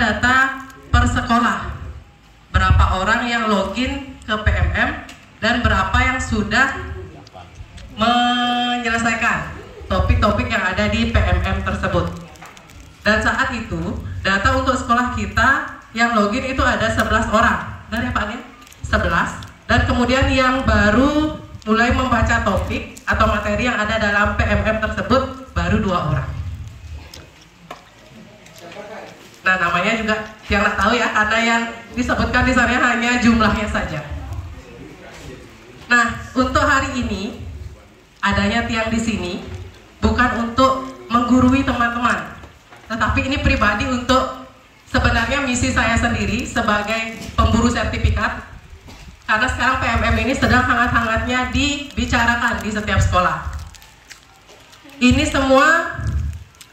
data per sekolah. Berapa orang yang login ke PMM dan berapa yang sudah menyelesaikan topik-topik yang ada di PMM tersebut. Dan saat itu, data untuk sekolah kita yang login itu ada 11 orang. Dari apa nih? 11. Dan kemudian yang baru mulai membaca topik atau materi yang ada dalam PMM tersebut baru dua orang. Nah namanya juga yang nggak tahu ya karena yang disebutkan di sana hanya jumlahnya saja. Nah untuk hari ini adanya tiang di sini bukan untuk menggurui teman-teman, tetapi ini pribadi untuk sebenarnya misi saya sendiri sebagai pemburu sertifikat karena sekarang PMM ini sedang hangat-hangatnya dibicarakan di setiap sekolah. Ini semua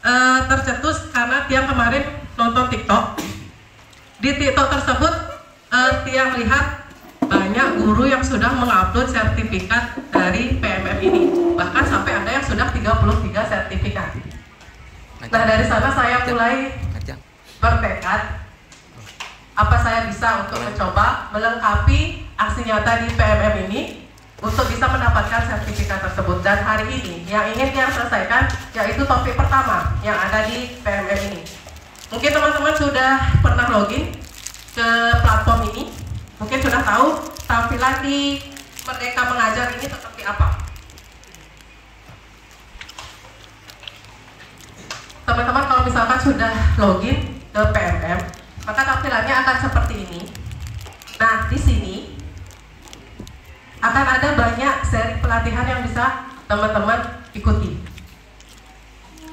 uh, tercetus karena tiang kemarin nonton TikTok. Di TikTok tersebut uh, tiang lihat banyak guru yang sudah mengupload sertifikat dari PMM ini. Bahkan sampai ada yang sudah 33 sertifikat. Nah dari sana saya mulai bertekad apa saya bisa untuk mencoba melengkapi aksi nyata di PMM ini untuk bisa mendapatkan sertifikat tersebut dan hari ini yang ingin yang selesaikan yaitu topik pertama yang ada di PMM mungkin teman-teman sudah pernah login ke platform ini. Mungkin sudah tahu tampilan di Merdeka Mengajar ini seperti apa. Teman-teman kalau misalkan sudah login ke PMM maka tampilannya akan seperti ini. Nah di sini akan ada banyak seri pelatihan yang bisa teman-teman ikuti.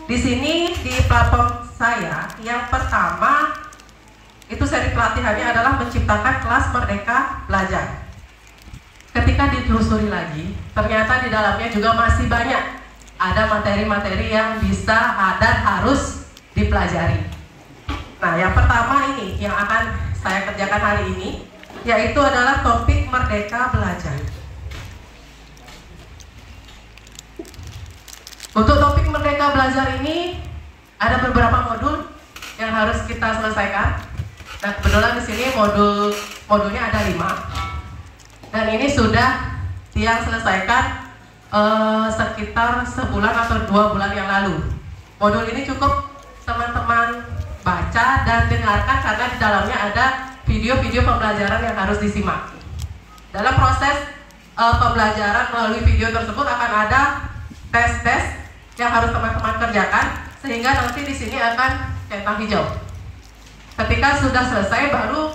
Di sini di platform saya yang pertama itu seri pelatihannya adalah menciptakan kelas merdeka belajar. Ketika ditelusuri lagi, ternyata di dalamnya juga masih banyak ada materi-materi yang bisa dan harus dipelajari. Nah, yang pertama ini yang akan saya kerjakan hari ini yaitu adalah topik merdeka belajar. Untuk topik Merdeka Belajar ini ada beberapa modul yang harus kita selesaikan. Nah, kebetulan di sini modul modulnya ada lima, dan ini sudah yang selesaikan uh, sekitar sebulan atau dua bulan yang lalu. Modul ini cukup teman-teman baca dan dengarkan karena di dalamnya ada video-video pembelajaran yang harus disimak. Dalam proses uh, pembelajaran melalui video tersebut akan ada tes-tes yang harus teman-teman kerjakan sehingga nanti di sini akan centang hijau. Ketika sudah selesai baru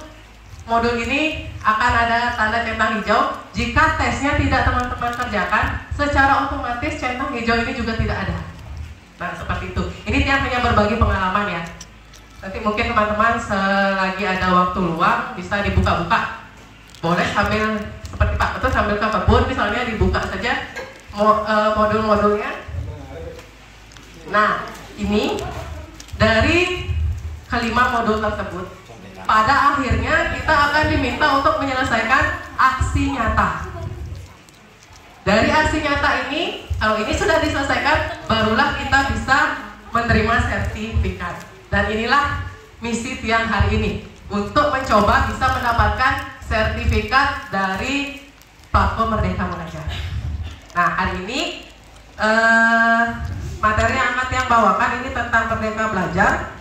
modul ini akan ada tanda centang hijau. Jika tesnya tidak teman-teman kerjakan, secara otomatis centang hijau ini juga tidak ada. Nah seperti itu. Ini dia hanya berbagi pengalaman ya. Nanti mungkin teman-teman selagi ada waktu luang bisa dibuka-buka. Boleh sambil seperti Pak Betul sambil ke kebun misalnya dibuka saja eh, modul-modulnya Nah, ini dari kelima modul tersebut, pada akhirnya kita akan diminta untuk menyelesaikan aksi nyata. Dari aksi nyata ini, kalau ini sudah diselesaikan, barulah kita bisa menerima sertifikat. Dan inilah misi tiang hari ini untuk mencoba bisa mendapatkan sertifikat dari platform Merdeka Mengajar. Nah, hari ini uh, bawakan ini tentang Merdeka Belajar